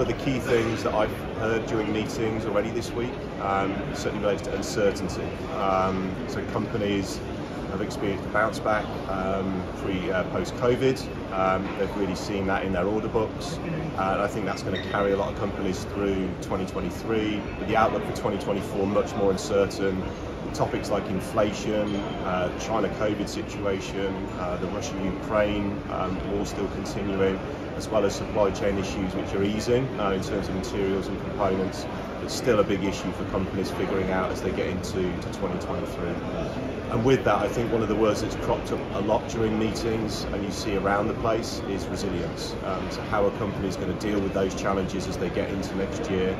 of the key things that I've heard during meetings already this week, um, certainly relates to uncertainty. Um, so companies have experienced a bounce back um, pre uh, post COVID. Um, they've really seen that in their order books, and I think that's going to carry a lot of companies through 2023. But the outlook for 2024 much more uncertain. Topics like inflation, uh, China COVID situation, uh, the Russia Ukraine um, war still continuing, as well as supply chain issues which are easing uh, in terms of materials and components. It's still a big issue for companies figuring out as they get into to 2023. And with that, I think one of the words that's cropped up a lot during meetings and you see around the place is resilience. Um, so how are companies going to deal with those challenges as they get into next year?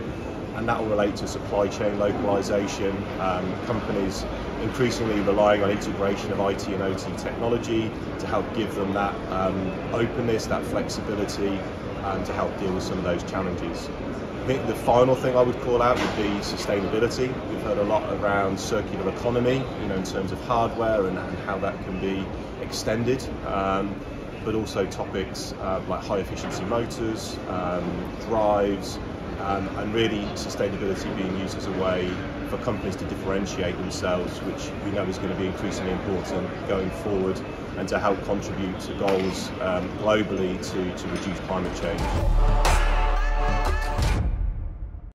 and that will relate to supply chain localization, um, companies increasingly relying on integration of IT and OT technology to help give them that um, openness, that flexibility, and to help deal with some of those challenges. I think the final thing I would call out would be sustainability. We've heard a lot around circular economy, you know, in terms of hardware and, and how that can be extended. Um, but also topics uh, like high efficiency motors, um, drives, um, and really sustainability being used as a way for companies to differentiate themselves, which we know is going to be increasingly important going forward, and to help contribute to goals um, globally to, to reduce climate change.